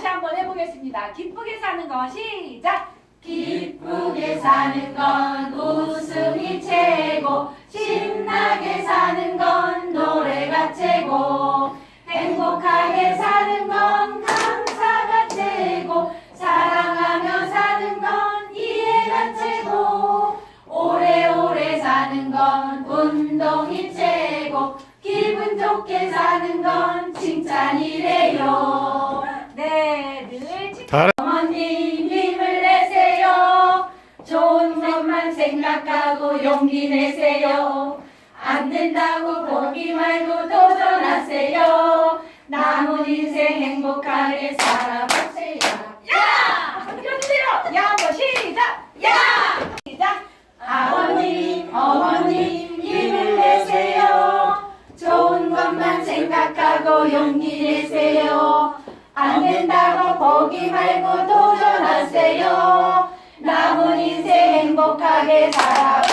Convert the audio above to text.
다시 한번 해보겠습니다. 기쁘게 사는 거 시작. 기쁘게 사는 건 웃음이 최고 신나게 사는 건 노래가 최고 행복하게 사는 건 감사가 최고 사랑하며 사는 건 이해가 최고 오래오래 사는 건 운동이 최고 기분 좋게 사는 건 생각하고 용기 내세요. 안 된다고 포기 말고 도전하세요. 남은 인생 행복하게 살아보세요. 야! 들려주세요. 야, 한번 시작. 야! 시작. 아버님, 어머님 힘을 내세요. 좋은 것만 생각하고 용기 내세요. 안 된다고 포기 말고 도전하세요. nintzen boka gezara